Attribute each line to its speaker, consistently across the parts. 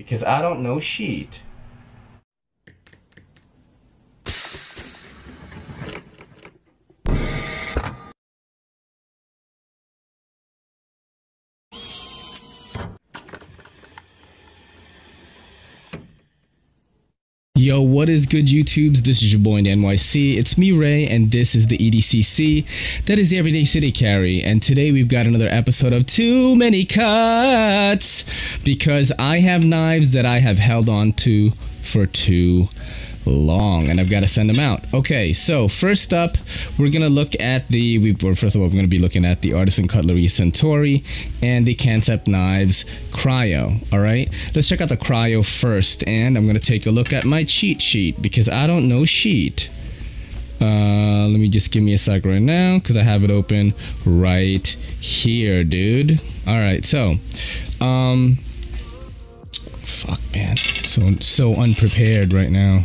Speaker 1: Because I don't know sheet.
Speaker 2: Yo, what is good, YouTubes? This is your boy in NYC. It's me, Ray, and this is the EDCC. That is the Everyday City Carry. And today we've got another episode of Too Many Cuts because I have knives that I have held on to for too long and I've got to send them out. Okay, so first up, we're going to look at the, we, well, first of all, we're going to be looking at the Artisan Cutlery Centauri and the Kansept Knives Kryo, all right? Let's check out the Kryo first and I'm going to take a look at my cheat sheet because I don't know sheet. Uh, let me just give me a sec right now because I have it open right here, dude. All right, so, um, fuck, man, so so unprepared right now.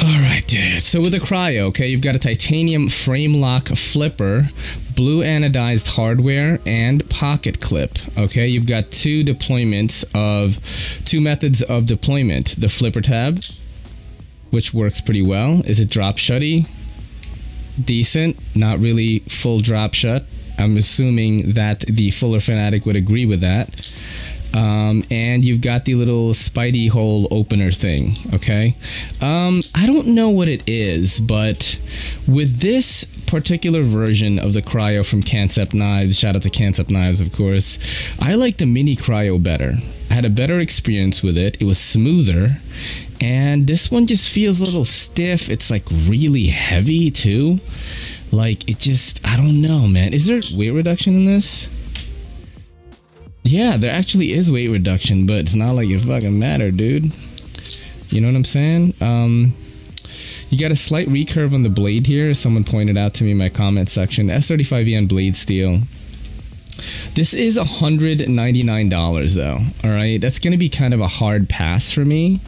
Speaker 2: All right, dude. So with a Kryo, okay, you've got a titanium frame lock flipper, blue anodized hardware, and pocket clip. Okay, you've got two deployments of two methods of deployment. The flipper tab, which works pretty well. Is it drop shutty? Decent, not really full drop shut. I'm assuming that the Fuller Fanatic would agree with that. Um, and you've got the little spidey hole opener thing okay? Um, i don't know what it is but with this particular version of the Kryo from Kansept knives shout out to Kansept knives of course i like the mini Kryo better. I had a better experience with it. It was smoother and this one just feels a little stiff. It's like really heavy too. Like it just i don't know man. Is there weight reduction in this yeah, there actually is weight reduction, but it's not like it fucking matter, dude. You know what I'm saying? Um, you got a slight recurve on the blade here. Someone pointed out to me in my comment section. S35VN blade steel. This is $199 though. All right, that's gonna be kind of a hard pass for me.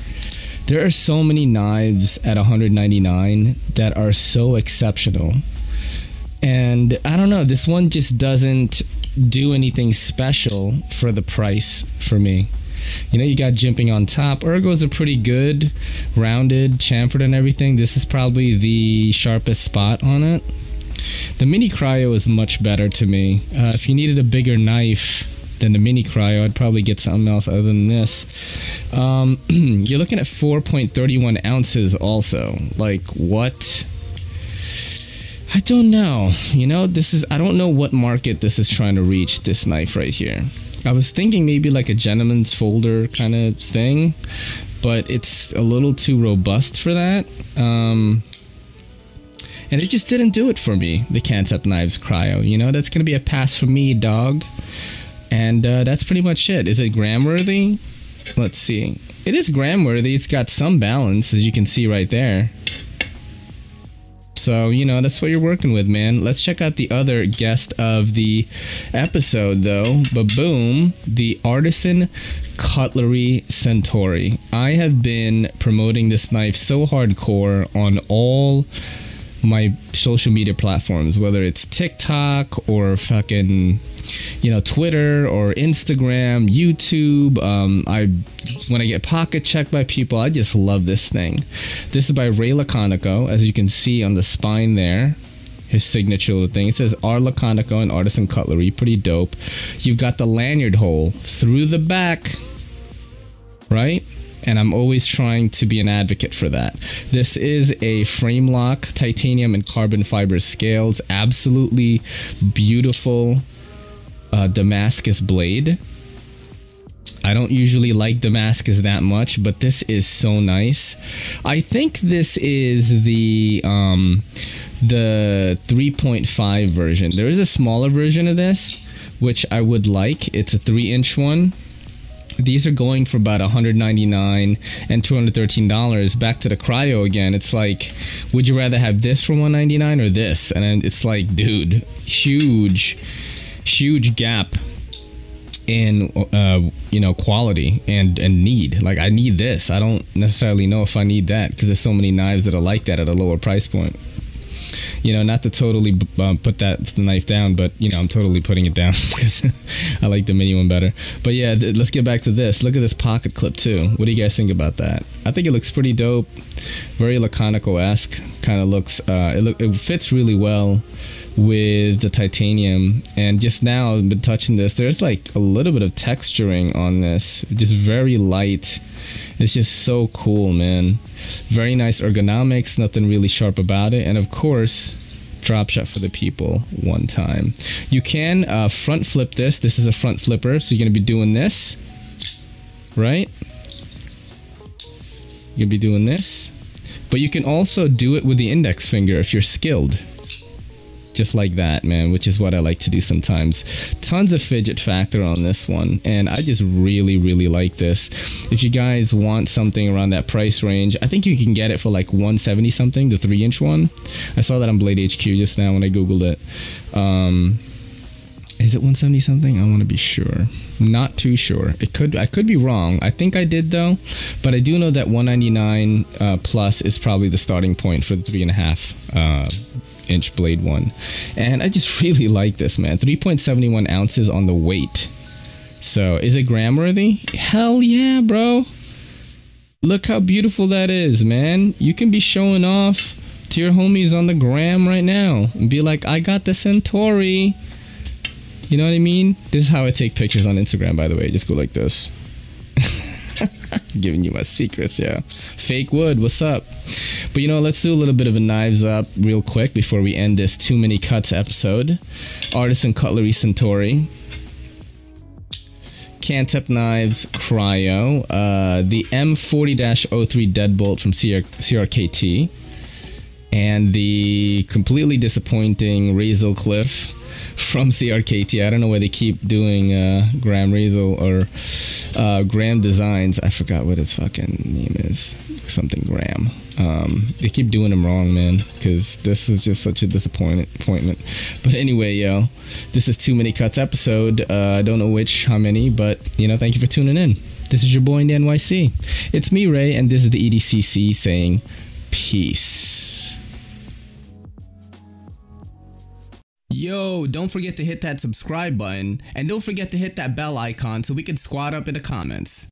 Speaker 2: There are so many knives at 199 that are so exceptional. And I don't know, this one just doesn't do anything special for the price for me. You know, you got jimping on top. Ergos a pretty good, rounded, chamfered, and everything. This is probably the sharpest spot on it. The mini Kryo is much better to me. Uh, if you needed a bigger knife than the mini Kryo, I'd probably get something else other than this. Um, you're looking at 4.31 ounces also. Like, what? I don't know. You know, this is I don't know what market this is trying to reach this knife right here. I was thinking maybe like a gentleman's folder kind of thing, but it's a little too robust for that. Um, and it just didn't do it for me, the Kansept Knives Kryo. You know, that's going to be a pass for me, dog. And uh, that's pretty much it. Is it gram worthy? Let's see. It is gram worthy. It's got some balance, as you can see right there. So, you know, that's what you're working with, man. Let's check out the other guest of the episode, though. Baboom, the Artisan Cutlery Centauri. I have been promoting this knife so hardcore on all my social media platforms, whether it's TikTok or fucking, you know, Twitter or Instagram, YouTube. Um, I when I get pocket checked by people, I just love this thing. This is by Ray Laconico, as you can see on the spine there. His signature little thing. It says R Laconico and Artisan Cutlery. Pretty dope. You've got the lanyard hole through the back, right? and I'm always trying to be an advocate for that. This is a frame lock, titanium and carbon fiber scales, absolutely beautiful uh, Damascus blade. I don't usually like Damascus that much, but this is so nice. I think this is the um, the 3.5 version. There is a smaller version of this, which I would like. It's a 3 inch one these are going for about 199 and 213 dollars back to the Kryo again it's like would you rather have this for 199 or this and it's like dude huge huge gap in uh, you know quality and and need like i need this i don't necessarily know if i need that because there's so many knives that are like that at a lower price point You know, not to totally um, put that knife down, but you know, I'm totally putting it down because I like the mini one better. But yeah, let's get back to this. Look at this pocket clip too. What do you guys think about that? I think it looks pretty dope. Very Laconico esque. Kind of looks. Uh, it look. It fits really well with the titanium and just now I've been touching this there's like a little bit of texturing on this just very light. It's just so cool man. Very nice ergonomics nothing really sharp about it and of course drop shot for the people one time. You can uh, front flip this this is a front flipper so you're gonna be doing this right? You'll be doing this but you can also do it with the index finger if you're skilled just like that, man, which is what I like to do sometimes. Tons of fidget factor on this one, and I just really, really like this. If you guys want something around that price range, I think you can get it for like 170 something, the 3 inch one. I saw that on Blade HQ just now when I googled it. Um, is it 170 something? I want to be sure. Not too sure. It could I could be wrong. I think I did though, but I do know that 199 uh, plus is probably the starting point for the three and a half uh, inch blade one. And I just really like this, man. 3.71 ounces on the weight. So is it gram worthy? Hell yeah, bro. Look how beautiful that is, man. You can be showing off to your homies on the gram right now and be like, I got the Centauri. You know what I mean? This is how I take pictures on Instagram, by the way. Just go like this. Giving you my secrets, yeah. Fake wood, what's up? But you know, let's do a little bit of a knives up real quick before we end this too many cuts episode. Artisan Cutlery Centauri. Kansept Knives Kryo. Uh, the M40-03 Deadbolt from CR- CRKT. And the completely disappointing Razel Cliff from CRKT. I don't know why they keep doing uh, Graham Razel or uh, Graham Designs. I forgot what his fucking name is. Something Graham. Um, they keep doing them wrong, man. Because this is just such a disappointment. But anyway, yo, this is Too Many Cuts episode. Uh, I don't know which, how many, but you know, thank you for tuning in. This is your boy in the NYC. It's me, Ray, and this is the EDCC saying peace. Yo, don't forget to hit that subscribe button and don't forget to hit that bell icon so we can squad up in the comments.